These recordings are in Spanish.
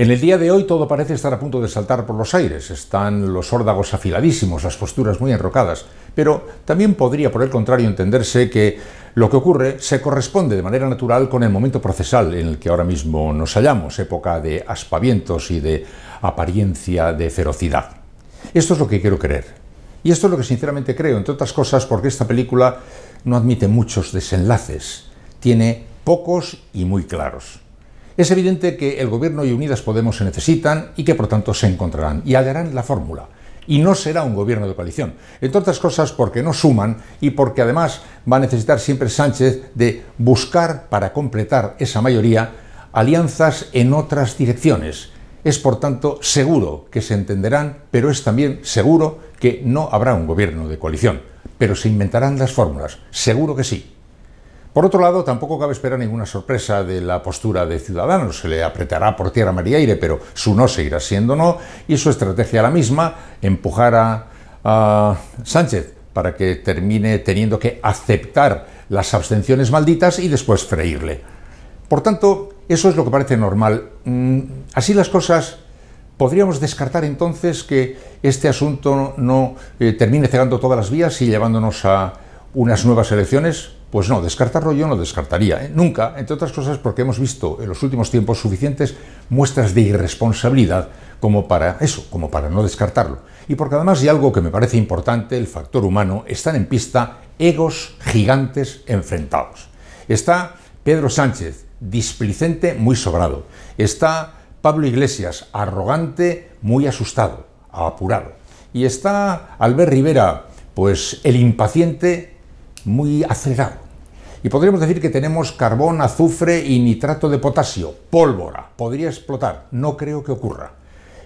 En el día de hoy todo parece estar a punto de saltar por los aires. Están los órdagos afiladísimos, las posturas muy enrocadas. Pero también podría, por el contrario, entenderse que lo que ocurre se corresponde de manera natural con el momento procesal en el que ahora mismo nos hallamos, época de aspavientos y de apariencia de ferocidad. Esto es lo que quiero creer. Y esto es lo que sinceramente creo, entre otras cosas, porque esta película no admite muchos desenlaces. Tiene pocos y muy claros. Es evidente que el Gobierno y Unidas Podemos se necesitan y que por tanto se encontrarán y hallarán la fórmula. Y no será un gobierno de coalición. Entre otras cosas porque no suman y porque además va a necesitar siempre Sánchez de buscar para completar esa mayoría alianzas en otras direcciones. Es por tanto seguro que se entenderán, pero es también seguro que no habrá un gobierno de coalición. Pero se inventarán las fórmulas, seguro que sí. Por otro lado, tampoco cabe esperar ninguna sorpresa de la postura de Ciudadanos. Se le apretará por tierra, mar y aire, pero su no seguirá siendo no y su estrategia la misma, empujar a, Sánchez para que termine teniendo que aceptar las abstenciones malditas y después freírle. Por tanto, eso es lo que parece normal. Mm, así las cosas, podríamos descartar entonces que este asunto no eh, termine cegando todas las vías y llevándonos a unas nuevas elecciones. Pues no, descartarlo yo no descartaría, ¿eh? nunca, entre otras cosas porque hemos visto en los últimos tiempos suficientes muestras de irresponsabilidad como para eso, como para no descartarlo. Y porque además, y algo que me parece importante, el factor humano, están en pista egos gigantes enfrentados. Está Pedro Sánchez, displicente, muy sobrado. Está Pablo Iglesias, arrogante, muy asustado, apurado. Y está Albert Rivera, pues el impaciente, muy acelerado. Y podríamos decir que tenemos carbón, azufre y nitrato de potasio, pólvora. Podría explotar. No creo que ocurra.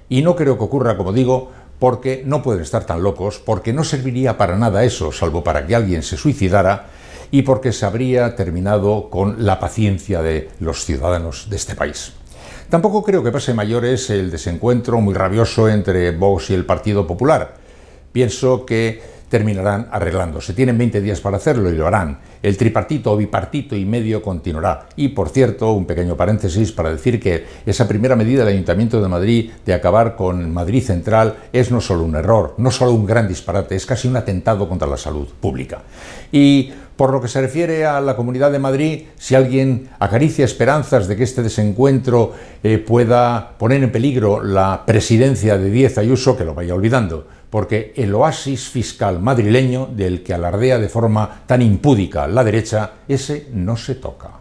Y no creo que ocurra, como digo, porque no pueden estar tan locos, porque no serviría para nada eso, salvo para que alguien se suicidara, y porque se habría terminado con la paciencia de los ciudadanos de este país. Tampoco creo que pase mayores el desencuentro muy rabioso entre Vox y el Partido Popular. Pienso que terminarán arreglándose. Tienen 20 días para hacerlo y lo harán. El tripartito o bipartito y medio continuará. Y por cierto, un pequeño paréntesis para decir que esa primera medida del Ayuntamiento de Madrid de acabar con Madrid Central es no solo un error, no solo un gran disparate, es casi un atentado contra la salud pública. Y por lo que se refiere a la Comunidad de Madrid, si alguien acaricia esperanzas de que este desencuentro eh, pueda poner en peligro la presidencia de Díez Ayuso, que lo vaya olvidando porque el oasis fiscal madrileño del que alardea de forma tan impúdica la derecha, ese no se toca.